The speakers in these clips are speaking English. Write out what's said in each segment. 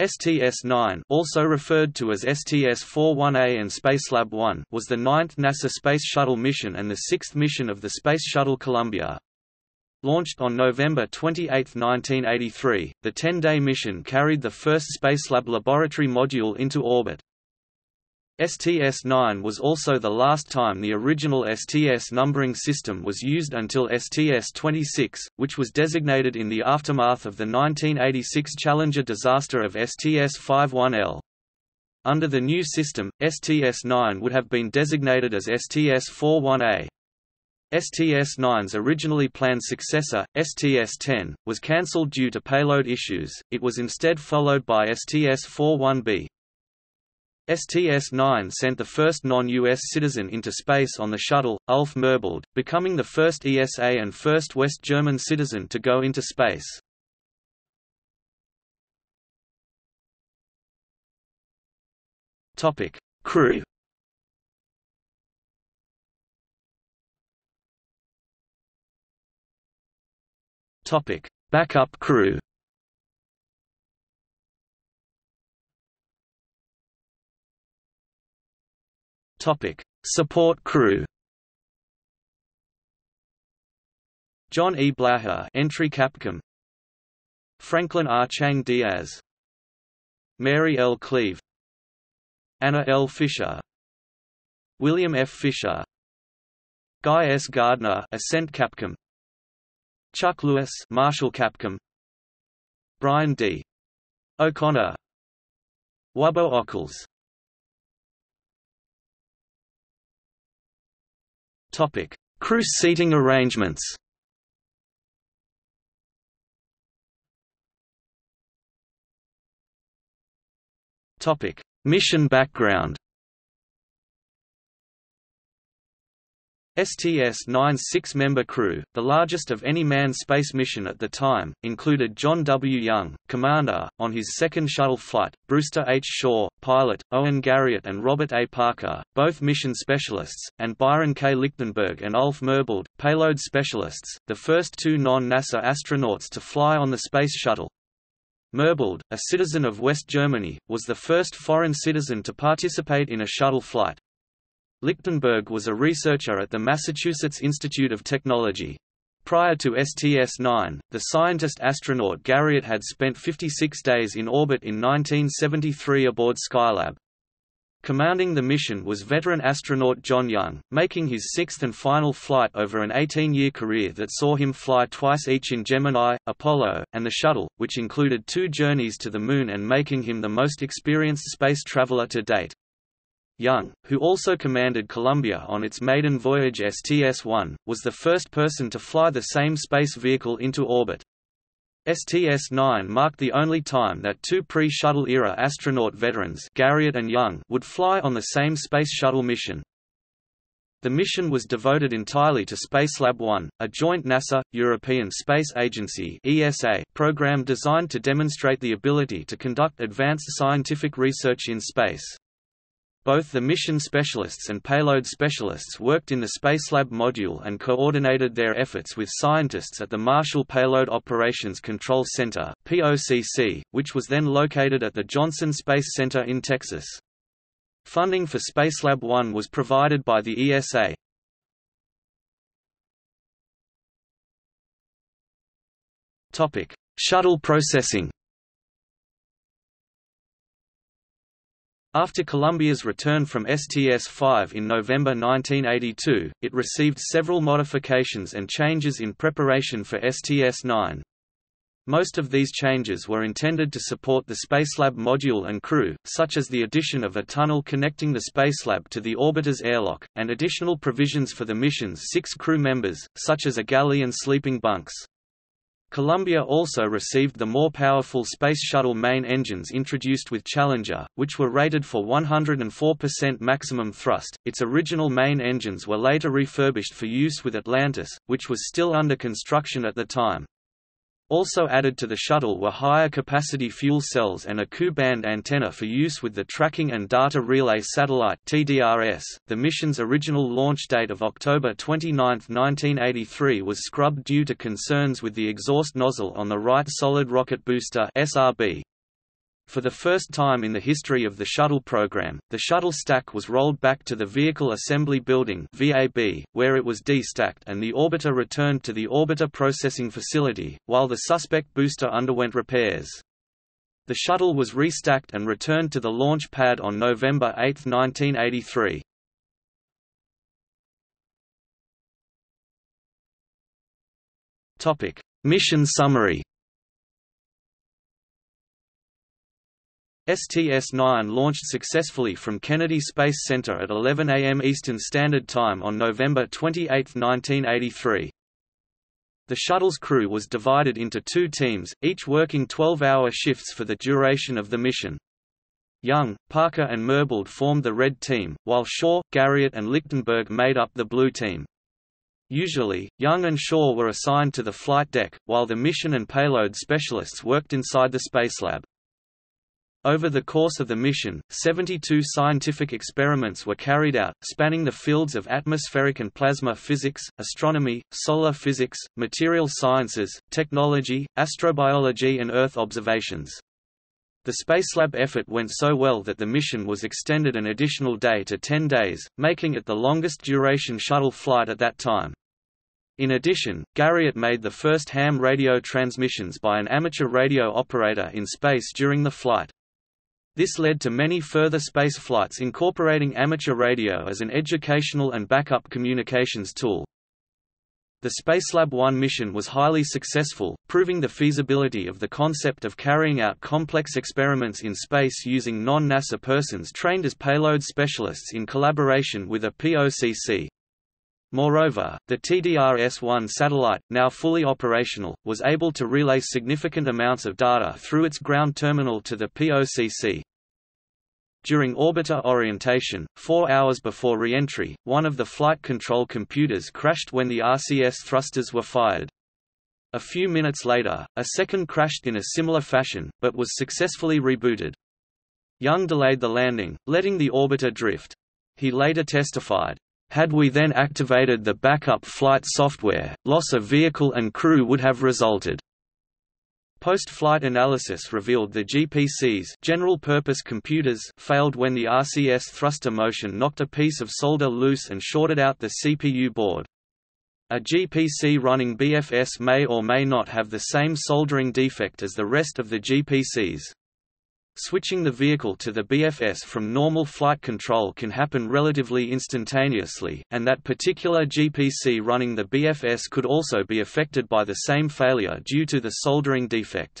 STS-9 also referred to as STS-41A and Spacelab 1 was the ninth NASA Space Shuttle mission and the sixth mission of the Space Shuttle Columbia. Launched on November 28, 1983, the 10-day mission carried the first Spacelab laboratory module into orbit. STS-9 was also the last time the original STS numbering system was used until STS-26, which was designated in the aftermath of the 1986 Challenger disaster of STS-51L. Under the new system, STS-9 would have been designated as STS-41A. STS-9's originally planned successor, STS-10, was cancelled due to payload issues, it was instead followed by STS-41B. STS-9 sent the first non-U.S. citizen into space on the shuttle, Ulf Merbold, becoming the first ESA and first West German citizen to go into space. Topic: Crew Topic: Backup crew Topic: Support crew. John E. Blaha, entry Capcom. Franklin R. Chang Diaz. Mary L. Cleve. Anna L. Fisher. William F. Fisher. Guy S. Gardner, Ascent Capcom. Chuck Lewis, Marshall Capcom. Brian D. O'Connor. Wubbo Ockels Topic: Crew seating arrangements. Topic: Mission background. STS-9's six-member crew, the largest of any manned space mission at the time, included John W. Young, commander, on his second shuttle flight, Brewster H. Shaw, pilot, Owen Garriott and Robert A. Parker, both mission specialists, and Byron K. Lichtenberg and Ulf Merbold, payload specialists, the first two non-NASA astronauts to fly on the Space Shuttle. Merbold, a citizen of West Germany, was the first foreign citizen to participate in a shuttle flight. Lichtenberg was a researcher at the Massachusetts Institute of Technology. Prior to STS-9, the scientist-astronaut Garriott had spent 56 days in orbit in 1973 aboard Skylab. Commanding the mission was veteran astronaut John Young, making his sixth and final flight over an 18-year career that saw him fly twice each in Gemini, Apollo, and the Shuttle, which included two journeys to the Moon and making him the most experienced space traveler to date. Young, who also commanded Columbia on its maiden voyage STS-1, was the first person to fly the same space vehicle into orbit. STS-9 marked the only time that two pre-shuttle era astronaut veterans Garriott and Young would fly on the same Space Shuttle mission. The mission was devoted entirely to Spacelab 1, a joint NASA-European Space Agency ESA program designed to demonstrate the ability to conduct advanced scientific research in space. Both the mission specialists and payload specialists worked in the Spacelab module and coordinated their efforts with scientists at the Marshall Payload Operations Control Center (POCC), which was then located at the Johnson Space Center in Texas. Funding for Spacelab 1 was provided by the ESA. Topic: Shuttle processing. After Columbia's return from STS-5 in November 1982, it received several modifications and changes in preparation for STS-9. Most of these changes were intended to support the Spacelab module and crew, such as the addition of a tunnel connecting the Spacelab to the orbiter's airlock, and additional provisions for the mission's six crew members, such as a galley and sleeping bunks. Columbia also received the more powerful Space Shuttle main engines introduced with Challenger, which were rated for 104% maximum thrust. Its original main engines were later refurbished for use with Atlantis, which was still under construction at the time. Also added to the shuttle were higher capacity fuel cells and a Ku-band antenna for use with the Tracking and Data Relay Satellite (TDRS). The mission's original launch date of October 29, 1983 was scrubbed due to concerns with the exhaust nozzle on the right solid rocket booster (SRB). For the first time in the history of the shuttle program, the shuttle stack was rolled back to the Vehicle Assembly Building (VAB), where it was destacked and the orbiter returned to the orbiter processing facility, while the suspect booster underwent repairs. The shuttle was restacked and returned to the launch pad on November 8, 1983. Topic: Mission summary. STS-9 launched successfully from Kennedy Space Center at 11 a.m. Eastern Standard Time on November 28, 1983. The shuttle's crew was divided into two teams, each working 12-hour shifts for the duration of the mission. Young, Parker and Merbold formed the red team, while Shaw, Garriott and Lichtenberg made up the blue team. Usually, Young and Shaw were assigned to the flight deck, while the mission and payload specialists worked inside the Spacelab. Over the course of the mission, 72 scientific experiments were carried out, spanning the fields of atmospheric and plasma physics, astronomy, solar physics, material sciences, technology, astrobiology and Earth observations. The Spacelab effort went so well that the mission was extended an additional day to 10 days, making it the longest duration shuttle flight at that time. In addition, Garriott made the first ham radio transmissions by an amateur radio operator in space during the flight. This led to many further space flights incorporating amateur radio as an educational and backup communications tool. The Spacelab 1 mission was highly successful, proving the feasibility of the concept of carrying out complex experiments in space using non-NASA persons trained as payload specialists in collaboration with a POCC. Moreover, the TDRS-1 satellite, now fully operational, was able to relay significant amounts of data through its ground terminal to the POCC. During orbiter orientation, four hours before re-entry, one of the flight control computers crashed when the RCS thrusters were fired. A few minutes later, a second crashed in a similar fashion, but was successfully rebooted. Young delayed the landing, letting the orbiter drift. He later testified, had we then activated the backup flight software, loss of vehicle and crew would have resulted. Post-flight analysis revealed the GPCs general-purpose computers failed when the RCS thruster motion knocked a piece of solder loose and shorted out the CPU board. A GPC running BFS may or may not have the same soldering defect as the rest of the GPCs. Switching the vehicle to the BFS from normal flight control can happen relatively instantaneously, and that particular GPC running the BFS could also be affected by the same failure due to the soldering defect.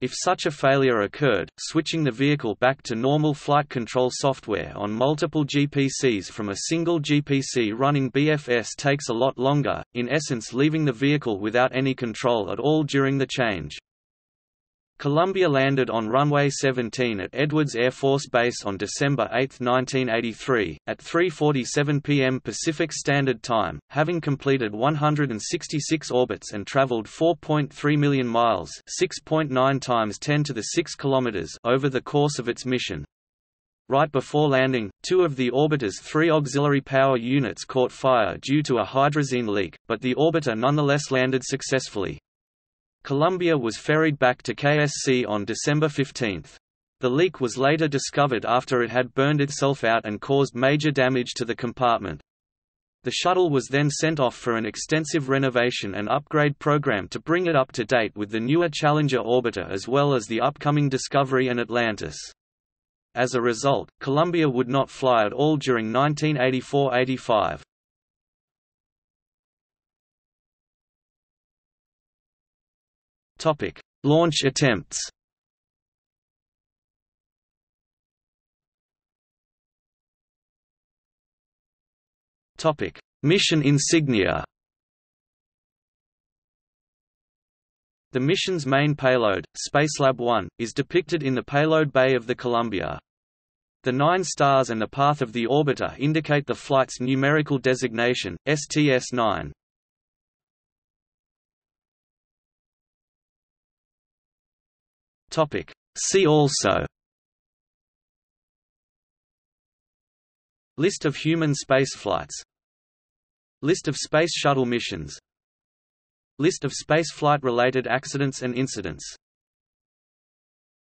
If such a failure occurred, switching the vehicle back to normal flight control software on multiple GPCs from a single GPC running BFS takes a lot longer, in essence leaving the vehicle without any control at all during the change. Columbia landed on runway 17 at Edwards Air Force Base on December 8, 1983, at 3.47 p.m. Pacific Standard Time, having completed 166 orbits and traveled 4.3 million miles 6.9 times 10 to the 6 kilometers over the course of its mission. Right before landing, two of the orbiter's three auxiliary power units caught fire due to a hydrazine leak, but the orbiter nonetheless landed successfully. Columbia was ferried back to KSC on December 15. The leak was later discovered after it had burned itself out and caused major damage to the compartment. The shuttle was then sent off for an extensive renovation and upgrade program to bring it up to date with the newer Challenger orbiter as well as the upcoming Discovery and Atlantis. As a result, Columbia would not fly at all during 1984–85. Topic: Launch attempts. Topic: Mission insignia. The mission's main payload, Spacelab 1, is depicted in the payload bay of the Columbia. The nine stars and the path of the orbiter indicate the flight's numerical designation, STS-9. Topic. See also List of human spaceflights List of Space Shuttle missions List of spaceflight-related accidents and incidents